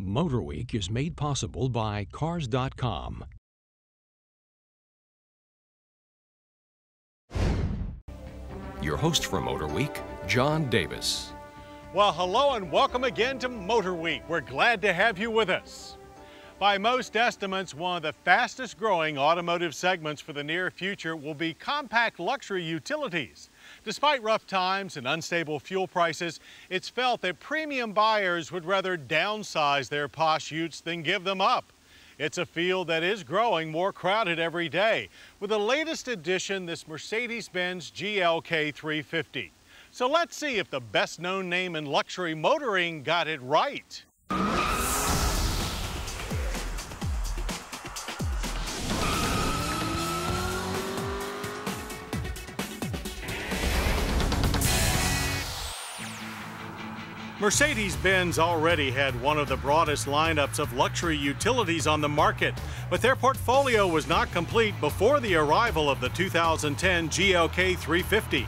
Motor Week is made possible by Cars.com. Your host for MotorWeek, John Davis. Well, hello and welcome again to MotorWeek. We're glad to have you with us. By most estimates, one of the fastest growing automotive segments for the near future will be compact luxury utilities. Despite rough times and unstable fuel prices, it's felt that premium buyers would rather downsize their posh utes than give them up. It's a field that is growing more crowded every day. With the latest addition, this Mercedes-Benz GLK 350. So let's see if the best known name in luxury motoring got it right. Mercedes-Benz already had one of the broadest lineups of luxury utilities on the market, but their portfolio was not complete before the arrival of the 2010 GLK 350.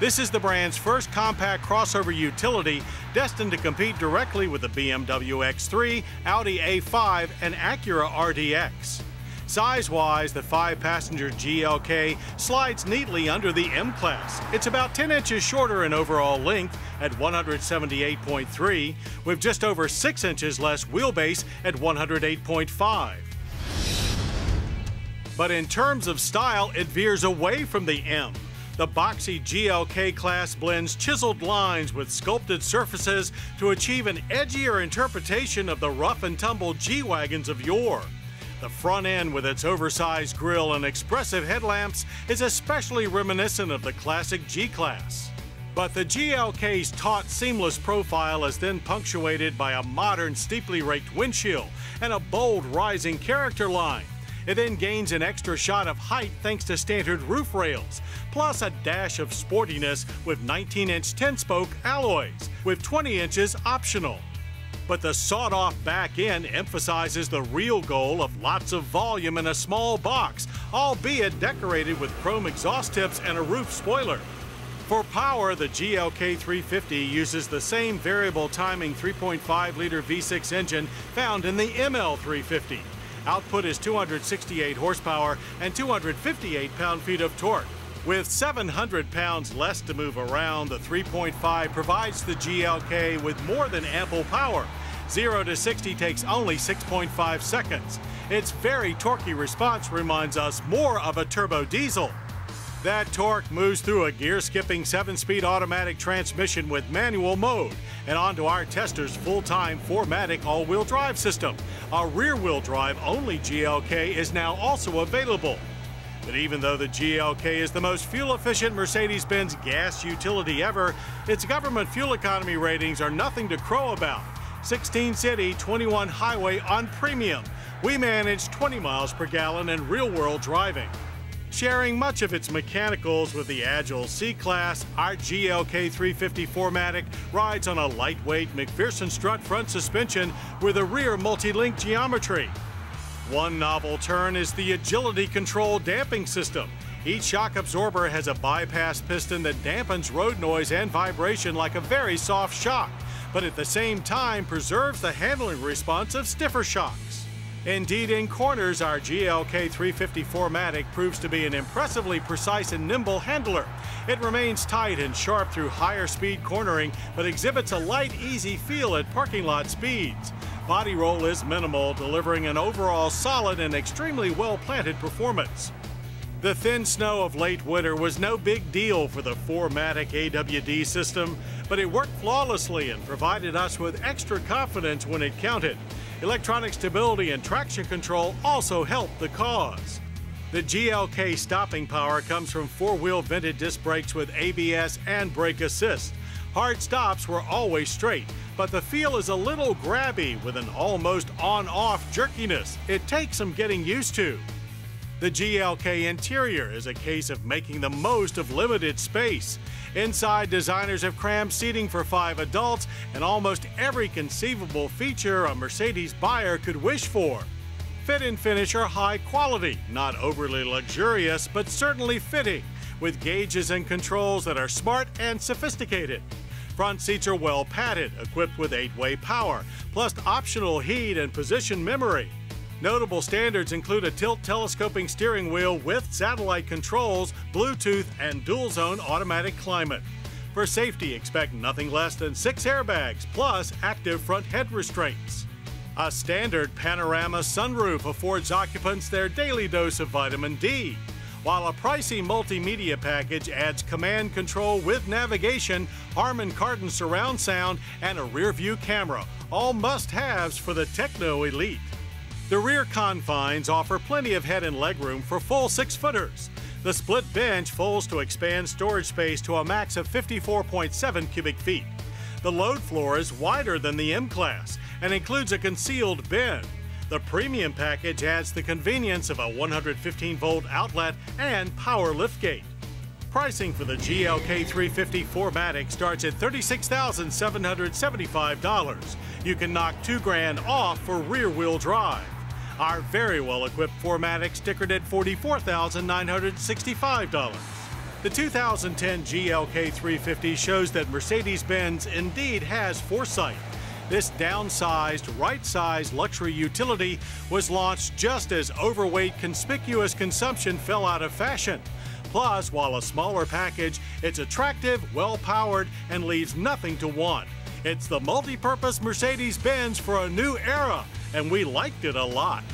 This is the brand's first compact crossover utility destined to compete directly with the BMW X3, Audi Q5, and Acura RDX. Size-wise, the five-passenger GLK slides neatly under the M-Class. It's about 10 inches shorter in overall length at 178.3, with just over 6 inches less wheelbase at 108.5. But in terms of style, it veers away from the M. The boxy GLK class blends chiseled lines with sculpted surfaces to achieve an edgier interpretation of the rough and tumble G-Wagons of yore. The front end with its oversized grille and expressive headlamps is especially reminiscent of the classic G-Class. But the GLK's taut, seamless profile is then punctuated by a modern, steeply raked windshield and a bold, rising character line. It then gains an extra shot of height thanks to standard roof rails, plus a dash of sportiness with 19 inch 10 spoke alloys, with 20 inches optional but the sawed off back end emphasizes the real goal of lots of volume in a small box, albeit decorated with chrome exhaust tips and a roof spoiler. For power, the GLK 350 uses the same variable timing 3.5 liter V6 engine found in the ML 350. Output is 268 horsepower and 258 pound feet of torque. With 700 pounds less to move around, the 3.5 provides the GLK with more than ample power. 0 to 60 takes only 6.5 seconds. Its very torquey response reminds us more of a turbo diesel. That torque moves through a gear skipping 7 speed automatic transmission with manual mode and onto our tester's full time 4MATIC all wheel drive system. A rear wheel drive only GLK is now also available. But even though the GLK is the most fuel efficient Mercedes Benz gas utility ever, its government fuel economy ratings are nothing to crow about. 16 city, 21 highway on premium. We manage 20 miles per gallon in real world driving. Sharing much of its mechanicals with the Agile C-Class, our GLK 350 4MATIC rides on a lightweight MacPherson strut front suspension with a rear multi-link geometry. One novel turn is the agility control damping system. Each shock absorber has a bypass piston that dampens road noise and vibration like a very soft shock, but at the same time preserves the handling response of stiffer shocks. Indeed, in corners, our GLK 350 4MATIC proves to be an impressively precise and nimble handler. It remains tight and sharp through higher speed cornering, but exhibits a light, easy feel at parking lot speeds. Body roll is minimal, delivering an overall solid and extremely well planted performance. The thin snow of late winter was no big deal for the 4MATIC AWD system, but it worked flawlessly and provided us with extra confidence when it counted. Electronic stability and traction control also helped the cause. The GLK stopping power comes from four-wheel vented disc brakes with ABS and brake assist. Hard stops were always straight, but the feel is a little grabby with an almost on-off jerkiness. It takes some getting used to. The GLK interior is a case of making the most of limited space. Inside, designers have crammed seating for five adults and almost every conceivable feature a Mercedes buyer could wish for. Fit and finish are high quality, not overly luxurious, but certainly fitting, with gauges and controls that are smart and sophisticated. Front seats are well padded, equipped with 8 way power, plus optional heat and position memory. Notable standards include a tilt telescoping steering wheel with satellite controls, Bluetooth, and dual zone automatic climate. For safety, expect nothing less than six airbags plus active front head restraints. A standard panorama sunroof affords occupants their daily dose of vitamin D, while a pricey multimedia package adds command control with navigation, Harman Kardon surround sound, and a rear view camera, all must haves for the techno elite. The rear confines offer plenty of head and legroom for full six footers. The split bench folds to expand storage space to a max of 54.7 cubic feet. The load floor is wider than the M Class and includes a concealed bin. The premium package adds the convenience of a 115 volt outlet and power liftgate. Pricing for the GLK 350 4MATIC starts at $36,775. You can knock two grand off for rear wheel drive. Our very well equipped 4MATIC stickered at $44,965. The 2010 GLK 350 shows that Mercedes Benz indeed has foresight. This downsized, right sized luxury utility was launched just as overweight, conspicuous consumption fell out of fashion. Plus, while a smaller package, it's attractive, well powered, and leaves nothing to want. It's the multi purpose Mercedes Benz for a new era, and we liked it a lot.